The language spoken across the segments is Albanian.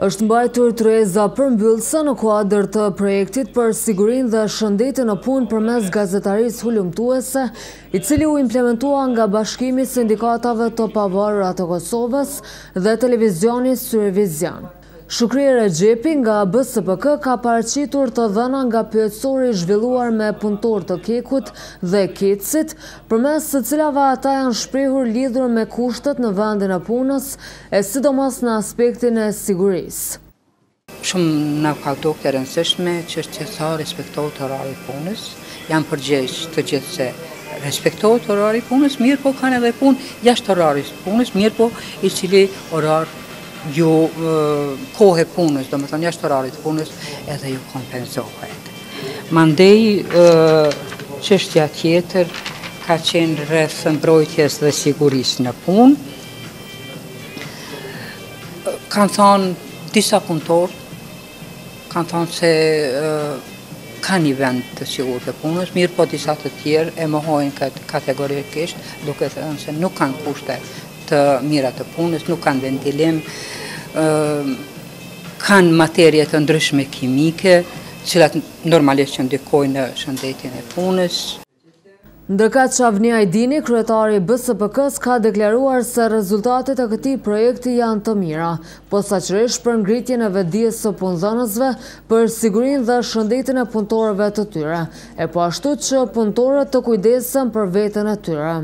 Është mbajtur tryeza përmbyllëse në kuadër të projektit për sigurinë dhe shëndetin në punë përmes gazetarisë hulumtuese, i cili u implementua nga Bashkimi i Sindikatave të pavarura të Kosovës dhe televizioni Syri Vizion. Shukrije Rexhepi nga BSPK ka paraqitur të dhëna nga pyetësori i zhvilluar me punëtorë të KEK-ut dhe KEDS-it, përmes të cilave ata janë shprehur lidhur me kushtet në vendin e punës e sidomos në aspektin e sigurisë. Shumë na ka dokt e rëndësishme çështja sa respektohet orari i punës. Janë përgjegj të gjithë se respektohet orari i punës, mirëpo kanë edhe punë jashtë orarit të punës, mirëpo i cili orar ju kohë e punës, domethonë jashtë orarit të punës, edhe ju kompensohet. Mandej, çështja tjetër ka qenë rreth mbrojtjes dhe sigurisë në punë, Kanë thonë disa punëtorë, kanë thonë se kanë një vend të sigurt të punës, mirëpo disa të tjerë e mohojnë këtë kategorikisht, duke thonë se nuk kanë kushte të mira të punës, nuk kanë ventilim, kanë materie të ndryshme kimike, të cilat normalisht që ndikojnë në shëndetin e punës. Ndërkaq Avni Ajdini, kryetari i BSPK-së, ka deklaruar se rezultatet e këtij projekti janë të mira, posaçërisht për ngritjen e vetëdijes së punëdhënësve, për sigurinë dhe shëndetin e punëtorëve të tyre, e po ashtu që punëtorët të kujdesen për veten e tyre.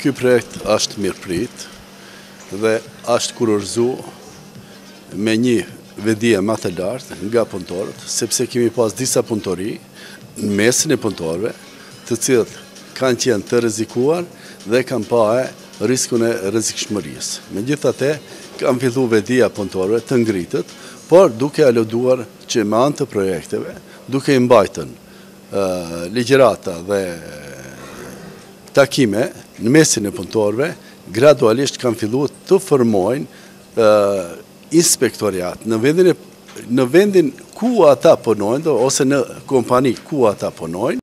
Ky projekt është mirëpritë dhe është kurorëzu me një vetëdije ma të lartë nga punëtorët, sepse kemi pas disa punëtori në mesin e punëtorëve, të cilët kanë qenë të rrezikuar dhe kanë pa riskun e rrezikshmërisë. Megjithatë, ka fillu vetëdija e punëtorëve të ngritet, por duke aloduar që me anë të projekteve, duke i mbajtën ligjërata dhe takime në mesin e punëtorëve gradualisht kanë fillu të formojnë inspektoriat në vendin ku ata punojnë ose në kompani ku ata punojnë.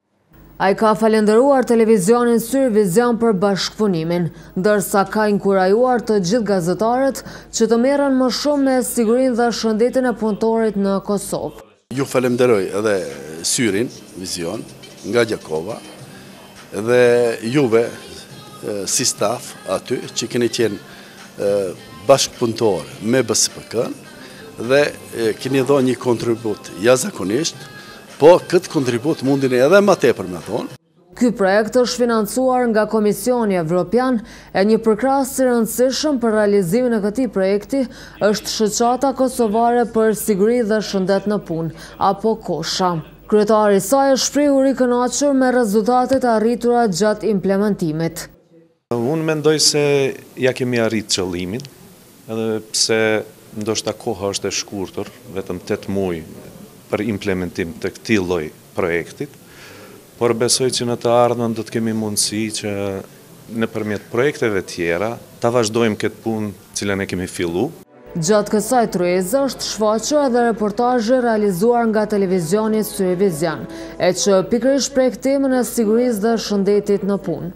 Ai ka falënderuar televizionin Syri Vizion për bashkëpunimin, ndërsa ka inkurajuar të gjithë gazetarët që të merren më shumë me sigurinë dhe shëndetin e punëtorit në Kosovë. Ju falënderoj edhe Syrin Vizion nga Gjakova, dhe juve si staf aty, që keni qenë bashkëpunëtorë me BSPK-në, dhe keni dhonë një kontribut jazakonisht, po këtë kontribut mundeni edhe ma tepër me dhonë. Ky projekt është financuar nga Komisioni Evropian e një përkrahës i rëndësishëm për realizimin e këtij projekti është Shoqata Kosovare për Siguri dhe Shëndet në Punë, apo Kosha. Kryetari i saj është shprehur i kënaqur me rezultatet e arritura gjatë implementimit. Unë mendoj se ia kemi arritë qëllimin, edhe pse ndoshta koha është e shkurtër, vetëm tetë muaj për implementim të këtij lloj projektit, por besoj që në të ardhmen do të kemi mundësi që nëpërmjet projekteve tjera ta vazhdojmë këtë punë të cilën e kemi fillu. Gjatë kësaj tryeze është shfaqur edhe reportazhi i realizuar nga televizioni Syrivizion, e që pikërisht prek temën e sigurisë dhe shëndetit në punë.